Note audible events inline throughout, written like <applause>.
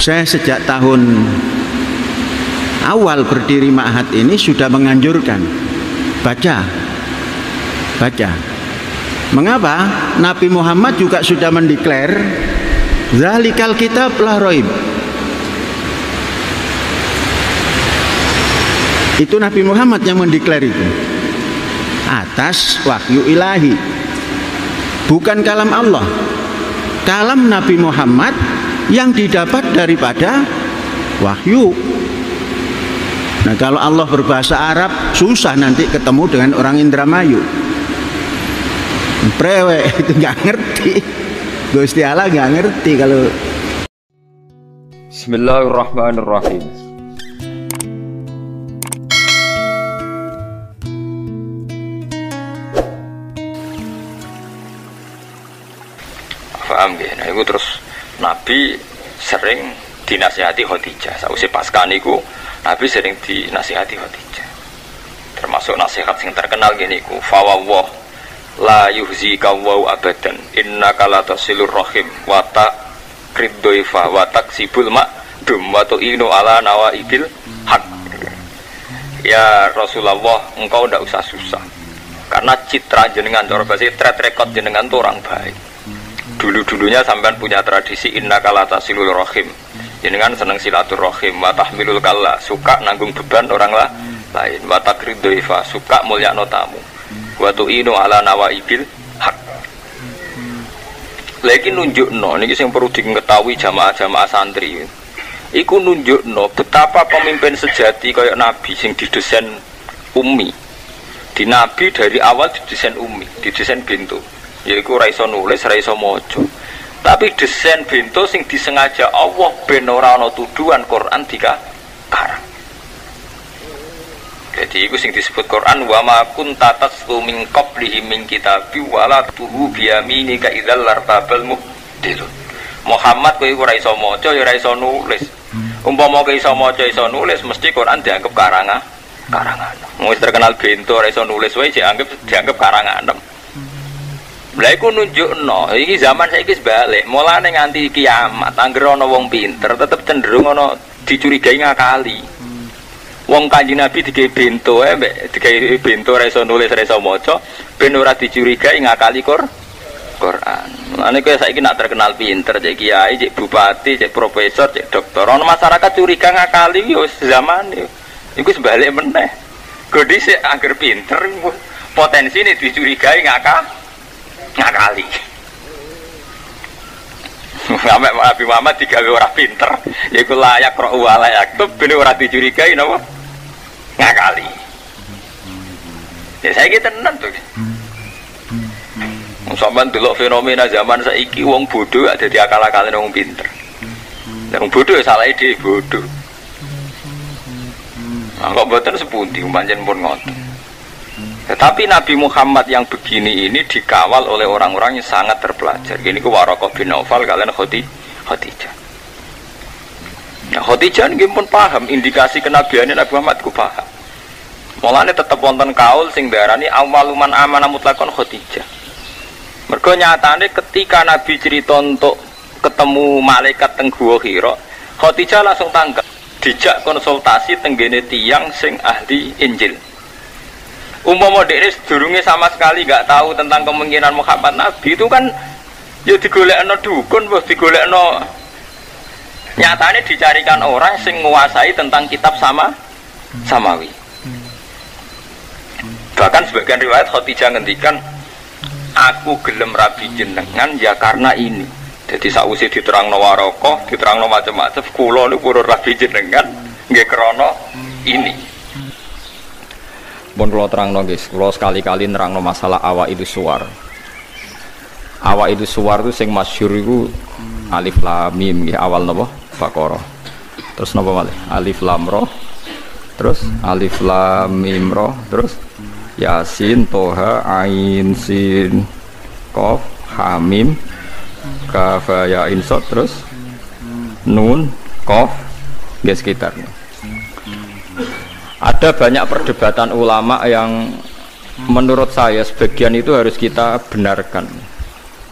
Saya sejak tahun awal berdiri Ma'had ini sudah menganjurkan. Baca. Baca. Mengapa? Nabi Muhammad juga sudah mendeklar zalikal kitab la roib. Itu Nabi Muhammad yang mendeklar itu. Atas wahyu ilahi. Bukan kalam Allah. Kalam Nabi Muhammad yang didapat daripada wahyu Nah kalau Allah berbahasa Arab susah nanti ketemu dengan orang Indramayu. Prewe <laughs> itu nggak ngerti. Gusti Allah nggak ngerti kalau. Bismillahirrahmanirrahim. Paham ya? Nah itu terus Nabi sering dinasihati Khadijah. Sausé pasca niku Nabi sering dinasihati Khadijah. Termasuk nasihat yang terkenal gini ku fawawah la yuhzi kawau abadan inna kalata silur rahim wata kridoifa watak sibul mak dum watu inu ala nawa ibil hak ya Rasulullah engkau ndak usah susah karena citra jenengan cara bahasa track record jenengan tuh orang baik dulu dulunya sampean punya tradisi inna kalata silur rahim jenengan seneng silaturahim wa tahmilul kalla. Suka nanggung beban orang lah lain. Wa takridoifa suka mulia tamu. Wa tu'inu ala nawaibil hak lagi nunjuk no ini yang perlu diketahui jamaah-jamaah santri. Iku nunjuk no betapa pemimpin sejati kayak nabi sing didesain umi. Di nabi dari awal didesain umi didesain bintu yaitu raiso nulis raiso mojo. Tapi desain bintu sing disengaja Allah ben ora ana tuduhan Quran tiga karang jadi itu sing disebut Quran wa ma kunta taslu min qablihi min kitabi wala tuhu biyamini ka idzal lartabal muhdilun Muhammad kowe ora iso maca ya ora iso nulis. Umpama kowe iso maca iso nulis mesti Quran dianggap karangan karangan. Wis terkenal bento ora iso nulis wae dianggap dianggap karangan Lah iku nunjukno, iki zaman saiki sebalik, mulane nganti kiamat, anggere ana wong pinter tetep cenderung ana dicurigai ngakali. Wong Kanjeng Nabi digawe bento ae mbek digawe bento nulis ora iso maca, dicurigai ngakali Qur Quran. Mulane kowe saiki nak terkenal pinter, cek kiai, cek bupati, cek profesor, cek dokter, ana masyarakat curiga ngakali yo zaman yo. Iku sebalik meneh. Kodi sik angger pinter potensi ini dicurigai ngakal ngakali Sampai Nabi Muhammad tiga orang pinter, yaitu layak roh layak tuh bener orang dicurigai nopo ngakali. Ya saya kita tenang tuh. Sampai dulu fenomena zaman saiki wong bodoh ada di akal-akalin wong pinter. Wong bodoh ya salah ide bodoh. Nah, kok buatan sepunti, pancen pun ngotot. Tetapi Nabi Muhammad yang begini ini dikawal oleh orang-orang yang sangat terpelajar. Gini ku Warokoh bin Naufal kalian Khoti, Khotijah. Nah Khotijah ini pun paham indikasi kenabiannya Nabi Muhammad ku paham. Mulanya tetap wonten kaul sing darani awaluman amanah mutlakon Khotijah. Mergo nyatane ketika Nabi cerita untuk ketemu malaikat teng Gua Hira, Khotijah langsung tangkap dijak konsultasi tenggene tiang sing ahli Injil umpama ini sedurunge sama sekali nggak tahu tentang kemungkinan Muhammad Nabi itu kan ya digolekno dukun bos digolekno. Nyatanya dicarikan orang sing menguasai tentang kitab sama samawi. Bahkan sebagian riwayat Khadijah ngendikan aku gelem rabi jenengan ya karena ini. Jadi sausi diterang no warokoh diterang no macam-macam kulo ini pura rabi jenengan nggak krono ini pun kalau terang guys. Kalau sekali-kali nerang masalah awak itu suar. Awak itu suar itu sing masyur itu alif lam mim ya, awal nopo bakoro terus nopo malih? Alif lam roh terus alif lam mim roh terus yasin toha ain sin kof hamim kafaya insot. Terus nun kof guys sekitarnya ada banyak perdebatan ulama yang menurut saya sebagian itu harus kita benarkan.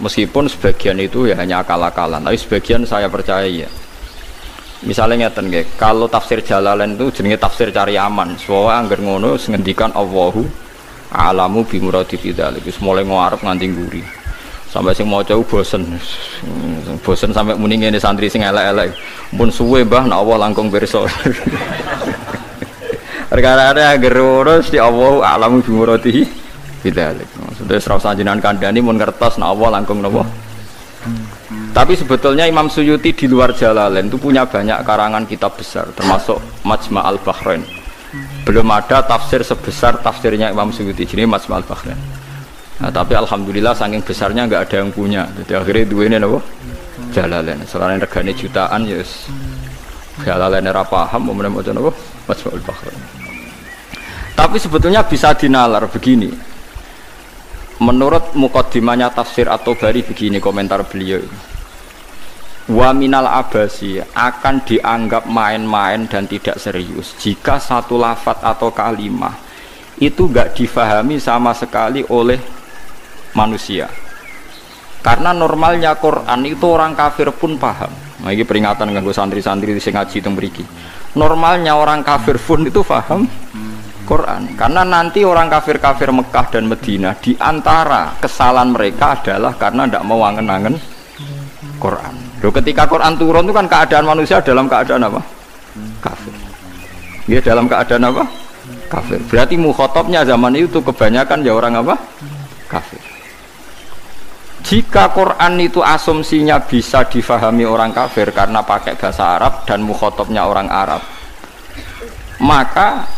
Meskipun sebagian itu ya hanya akal-akalan, tapi sebagian saya percaya ya. Misalnya ngeten kalau tafsir Jalalain itu jenenge tafsir cari aman. Soalnya angger ngono ngendikan Allahu alamu bi muradi bidzalik. Wis mulai ngarep nganti nguri. Sampai sing maca bosen. Bosen sampai muni ngene santri sing elek-elek. Pun suwe Mbah nek Allah langkung pirsa. <laughs> Perkara ada angger ngono di Allahu alamu bi muradi bidzalik. Sudah serau sanjinan kandhani mun ngertos nek Allah langkung napa? Tapi sebetulnya Imam Suyuti di luar Jalalain itu punya banyak karangan kitab besar, termasuk Majma' al-Bahrain. Belum ada tafsir sebesar tafsirnya Imam Suyuti, jadi Majma' al-Bahrain. Nah, tapi alhamdulillah saking besarnya nggak ada yang punya. Jadi akhirnya dua ini apa? Jalalain. Selain regane jutaan ya. Jalalain era paham, mau mau apa? Majma' al-Bahrain. Tapi sebetulnya bisa dinalar begini. Menurut mukaddimahnya tafsir atau bari begini komentar beliau wa minal abasi akan dianggap main-main dan tidak serius jika satu lafat atau kalimah itu gak difahami sama sekali oleh manusia karena normalnya Quran itu orang kafir pun paham nah, ini peringatan gue santri-santri di ngaji itu beriki normalnya orang kafir pun itu paham Quran karena nanti orang kafir-kafir Mekah dan Medina di antara kesalahan mereka adalah karena tidak mau angen-angen Quran Loh, ketika Quran turun itu kan keadaan manusia dalam keadaan apa? Kafir. Ya dalam keadaan apa? Kafir. Berarti mukhotobnya zaman itu kebanyakan ya orang apa? Kafir. Jika Quran itu asumsinya bisa difahami orang kafir karena pakai bahasa Arab dan mukhotobnya orang Arab, maka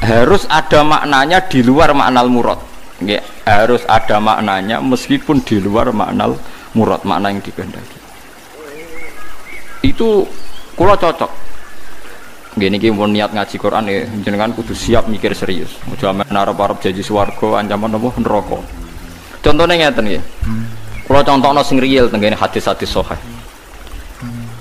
harus ada maknanya di luar makna murad. Ya, harus ada maknanya meskipun di luar makna murad, makna yang dikehendaki. Itu kulo cocok. Gini gini mau niat ngaji Quran ya jenengan kudu siap mikir serius. Jangan arab arab jadi swargo ancaman nopo neraka. Contohnya ngeten ya kulo contohnya sing real tenggene hadis-hadis soheh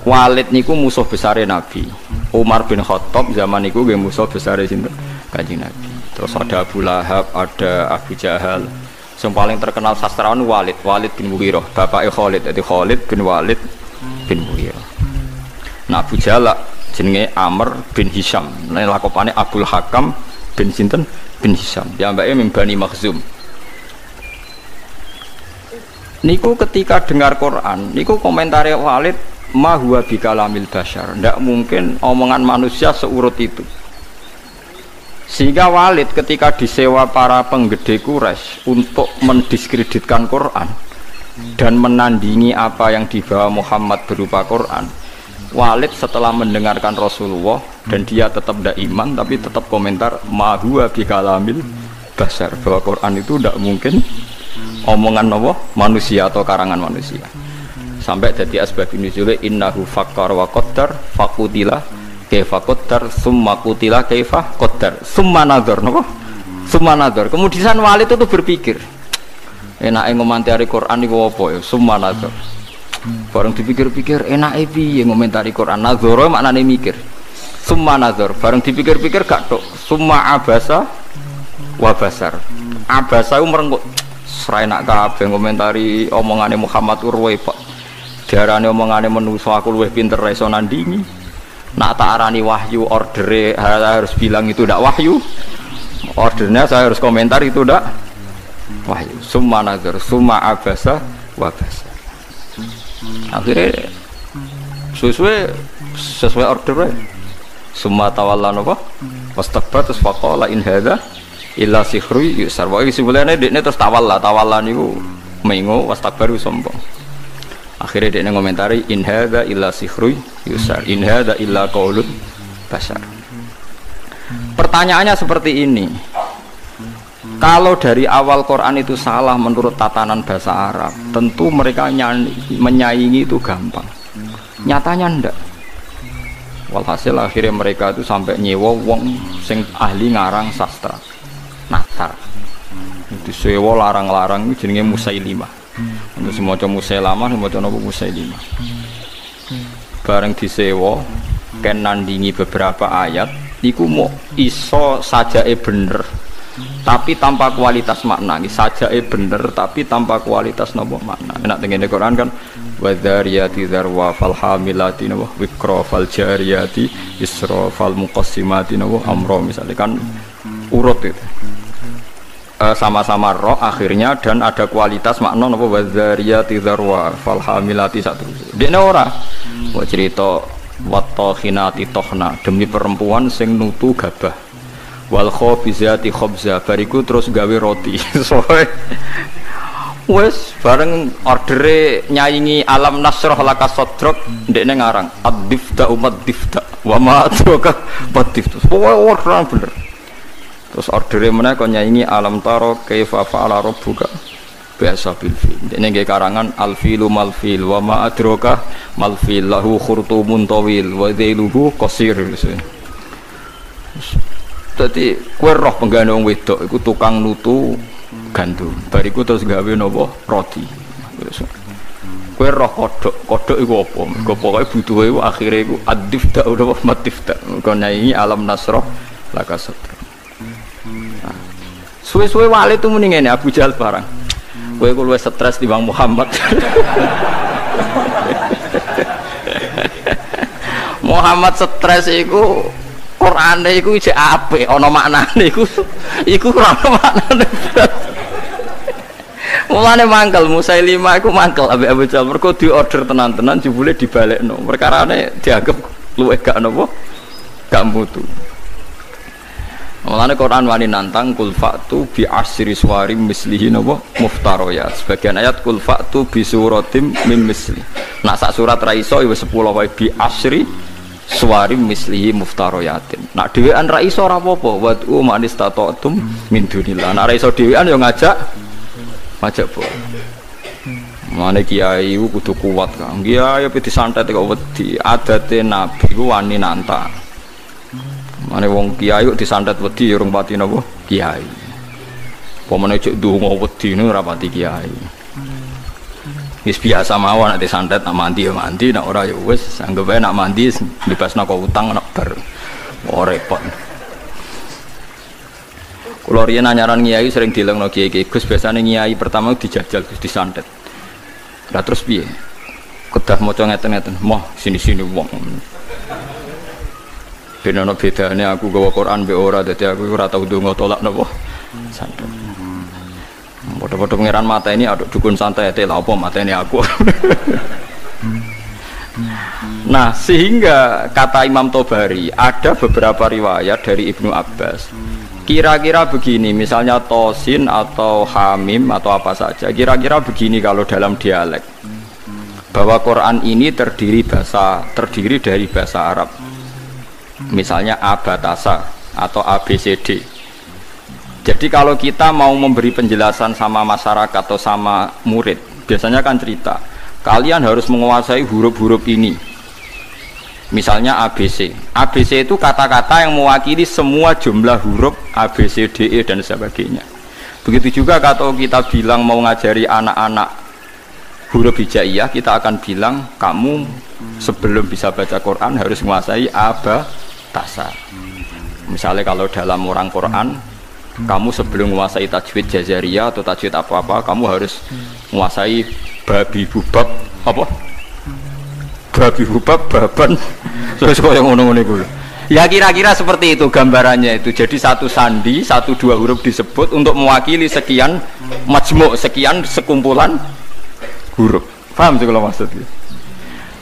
Walid niku musuh besar Nabi. Umar bin Khattab zaman niku gue musuh besar sinten? Kanjeng Nabi. Terus ada Abu Lahab, ada Abu Jahal. Yang paling terkenal sastrawan Walid, Walid bin Mughirah, bapaknya Khalid. Jadi Khalid bin Walid bin Mughirah. Nah Abu Jalak jenenge Amr bin Hisham. Nah lakopane Abdul Hakam bin Sinten bin Hisham. Ya mbaknya mimbani Makhzum. Niku ketika dengar Quran, niku komentari Walid ma huwa bikalamil bashar. Ndak mungkin omongan manusia seurut itu. Sehingga Walid ketika disewa para penggede Quraisy untuk mendiskreditkan Quran dan menandingi apa yang dibawa Muhammad berupa Quran, Walid setelah mendengarkan Rasulullah dan dia tetap tidak iman tapi tetap komentar mahua bikalamil basar bahwa Quran itu tidak mungkin omongan Allah manusia atau karangan manusia sampai jadi asbab ini juga innahu fakar wa qaddar fakutila kaifa qaddar summa kutila kaifa qaddar summa nadhar napa summa nadhar kemudian Walid itu berpikir enak ngomantari Quran itu apa ya summa nadhar Bareng dipikir-pikir enak yang ngomentari Quran. Nazoro maknane mikir. Summa nazar. Bareng dipikir-pikir gak tok. Summa abasa wa basar. Abasa ku merenggut. Serai nak kabeh ngomentari omongane Muhammad Urwai Pak. Diarani omongane menuso aku luwih pinter iso nandingi. Nak tak arani wahyu ordere harus bilang itu ndak wahyu. Ordernya saya harus komentar itu ndak wahyu. Summa nazar, summa abasa wa basar akhirnya sesuai sesuai order ya semua tawalan apa wastakbar terus fakola in hadza illa sihru yusar wa sebenarnya dia terus tawalla tawalan itu mengo wastakbar sombong akhirnya dia ngomentari in hadza illa sihru yusar in hadza illa qaulun basar pertanyaannya seperti ini kalau dari awal Quran itu salah menurut tatanan bahasa Arab, tentu mereka menyaingi itu gampang. Nyatanya ndak. Walhasil akhirnya mereka itu sampai nyewa wong sing ahli ngarang sastra. Sewa larang-larang itu jenenge Musailimah. Untuk semua cowok Musailamah, semua cowok nopo Musailimah. Bareng disewa, ken nandingi beberapa ayat, iku mau iso saja e bener tapi tanpa kualitas makna saja eh bener tapi tanpa kualitas nopo makna enak dengan Quran kan wadhariyati dharwa fal hamilati nawa wikra fal jariyati isra fal muqassimati nawa amro misalnya kan urut itu Eh, sama-sama roh akhirnya dan ada kualitas makna napa wadhariyati dharwa fal hamilati satu dia ora. Mau cerita wattokhinati tohna demi perempuan sing nutu gabah. Wal khobizati khobza bariku terus gawe roti. <laughs> Soalnya wes bareng ordere nyaingi alam nasroh laka sodrok ndekne ngarang ad-difta umat difta wa ma bad difta pokoknya orang bener terus ordere mana kau nyaingi alam taro kaifa fa'ala rabbuka biasa bil fil ini nggih karangan al filu mal fil wa ma adraka mal fil lahu khurtumun tawil wa dhailuhu qasir Jadi kue roh penggane wong wedok iku tukang nutu gandum. Bariku terus gawe napa roti. Kue roh kodok, kodok iku apa? Mergo pokoke butuhe iku akhire iku adifta utawa matifta. Mergo nyanyi alam nasroh laka satra. Nah, Suwe-suwe wali tuh mending ini Abu Jahal barang. Ku luwih stres di Bang Muhammad. <laughs> Muhammad stres iku Qur'ane iku isih apik ana maknane iku iku ora ana maknane. <laughs> Mulane mangkel Musailimah iku mangkel ambek Abu Jahal mergo diorder tenan-tenan jebule dibalekno. Perkarane dianggap luwih gak napa? Gak mutu. Mulane Quran wani nantang kul fa'tu bi asri suwarim mislihi napa muftaroyat. Sebagian ayat kul fa'tu bi suratim mim misli. Nak sak surat ra iso ya wis 10 wae bi asri suwarim mislihi muftaroyatin. Nak dhewean ra iso ora apa-apa. Wa tu manis tatatum min dunillah. Nak ra iso dhewean ya ngajak ngajak po. Mane kiai ku kudu kuat kan. Kiai pe disantet kok wedi. Adate nabi ku wani nantang. Mane wong kiai kok disantet wedi ya urung pati? Kiai. Pemene cek ndonga wedi ne ora pati kiai. Wis biasa mawon nek disantet nak mandi ya mandi, nak ora ya wis anggap ae nak mandi bebasna kok utang nak bar. Oh repot. Kulo riyen anyaran kiai sering dilengno kiai kiai Gus biasane kiai pertama dijajal Gus disantet. Lah terus piye? Kedah maca ngeten-ngeten, moh sini-sini wong. Ben ana bedane aku gawa Quran be ora dadi aku ora tau ndonga tolak napa santet. Padha-padha pangeran mata ini aduk dukun santai teh lha apa mata ini aku. <laughs> nah, sehingga kata Imam Tobari ada beberapa riwayat dari Ibnu Abbas. Kira-kira begini, misalnya tosin atau hamim atau apa saja. Kira-kira begini kalau dalam dialek. Bahwa Quran ini terdiri bahasa terdiri dari bahasa Arab misalnya abatasa atau ABCD. Jadi kalau kita mau memberi penjelasan sama masyarakat atau sama murid, biasanya kan cerita, kalian harus menguasai huruf-huruf ini. Misalnya ABC. ABC itu kata-kata yang mewakili semua jumlah huruf A, B, C, D, E dan sebagainya. Begitu juga kalau kita bilang mau ngajari anak-anak huruf hijaiyah, kita akan bilang kamu sebelum bisa baca Quran harus menguasai aba tasa. Misalnya kalau dalam orang Quran, kamu sebelum menguasai tajwid jazaria atau tajwid apa-apa, kamu harus menguasai babi bubab apa? Babi bubab baban. Terus kok yang ngono-ngono iku. Ya kira-kira seperti itu gambarannya itu. Jadi satu sandi, satu dua huruf disebut untuk mewakili sekian majmuk, sekian sekumpulan huruf. Paham sih kalau maksudnya?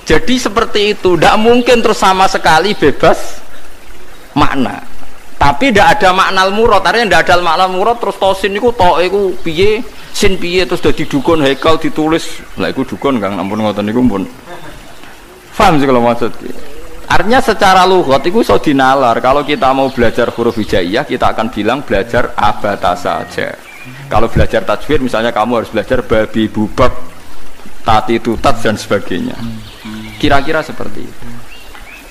Jadi seperti itu, tidak mungkin terus sama sekali bebas makna. Tapi tidak ada makna murad, artinya tidak ada makna murad terus tosin itu to itu piye, sin piye terus sudah didukun hekal ditulis. Lah itu dukun Kang, ampun ngoten niku pun. Paham sih kalau maksud Artinya secara lugat itu so dinalar. Kalau kita mau belajar huruf hijaiyah, kita akan bilang belajar abata saja. Kalau belajar tajwid, misalnya kamu harus belajar babi bubak, tati tutat dan sebagainya. Kira-kira seperti itu.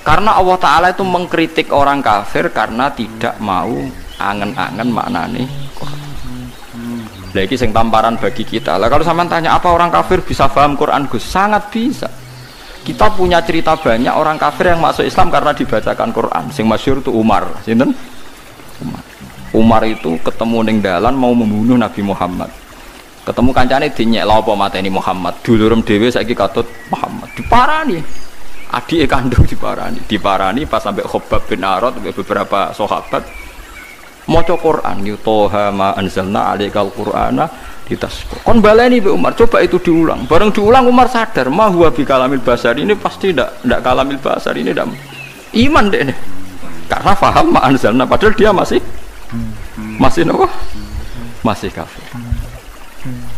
Karena Allah Ta'ala itu mengkritik orang kafir karena tidak mau angen-angen maknani lagi sing tamparan bagi kita. Lah kalau sama tanya apa orang kafir bisa paham Quran? Gus sangat bisa. Kita punya cerita banyak orang kafir yang masuk Islam karena dibacakan Quran. Sing masyur itu Umar. Sinten? Umar. Umar itu ketemu ning dalan mau membunuh Nabi Muhammad Ketemu kancane dinyek lha apa mateni Muhammad. Dulurem dhewe saiki katut Muhammad. Diparani. Adike kandung diparani. Diparani pas sampai Khobab bin Arad beberapa sahabat maca Quran yutoha ma anzalna alaikal qur'ana ditasku kon baleni Mbak Umar coba itu diulang bareng diulang Umar sadar ma huwa bi kalamil basar ini pasti ndak ndak kalamil basar ini ndak iman deh ini karena paham ma anzalna padahal dia masih masih nopo masih kafir Hmm.